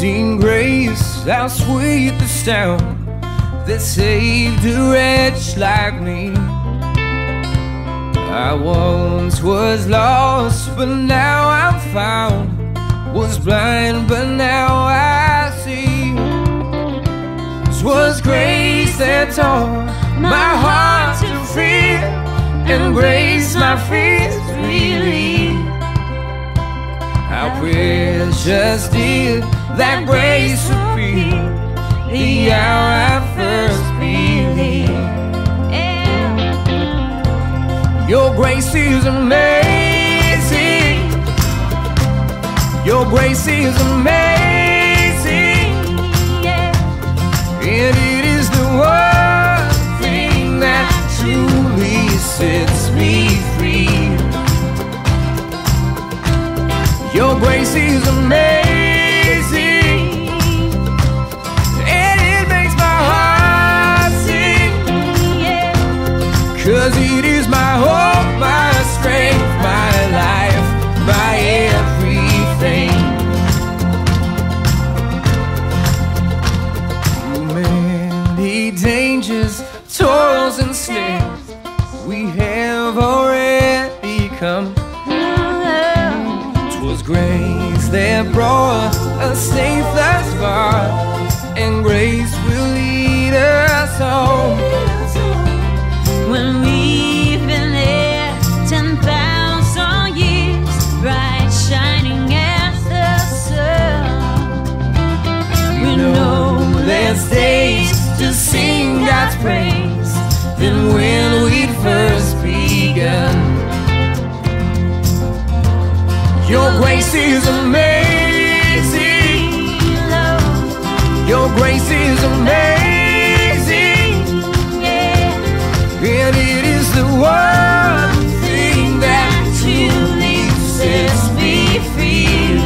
Amazing grace, how sweet the sound that saved a wretch like me. I once was lost, but now I'm found. Was blind, but now I see. was grace that taught my heart to fear, and grace my fears relieve. How precious did that grace appear the hour I first believed. Your grace is amazing. Your grace is amazing. And it is the one thing that truly sets me free. Your grace is amazing. Cause it is my hope, my strength, my life, my everything. Many dangers, toils, and snares, we have already come. Twas grace that brought us safe thus far, Your grace is amazing. Your grace is amazing. And it is the one thing that truly sets me free.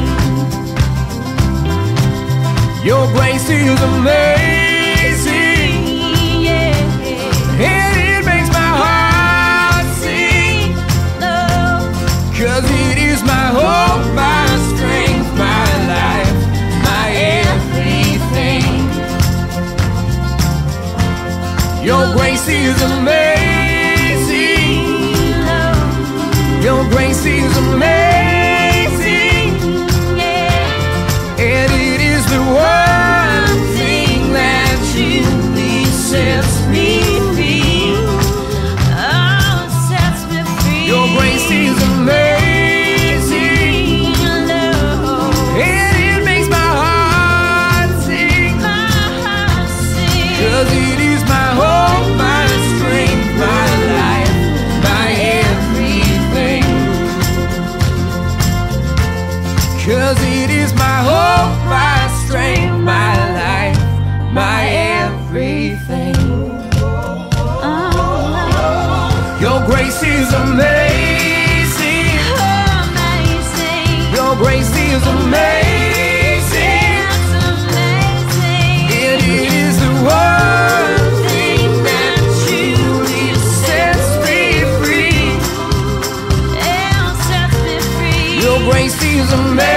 Your grace is amazing. Is amazing. Your grace is amazing. And it is the one thing that truly oh, sets me free. Your grace is amazing. Cause it is my hope, Cause it is my hope, my strength, my life, my everything. Oh. Your grace is amazing. amazing. Your grace is amazing. amazing. It is the one thing that you sets me free. Sets me free. Your grace is amazing.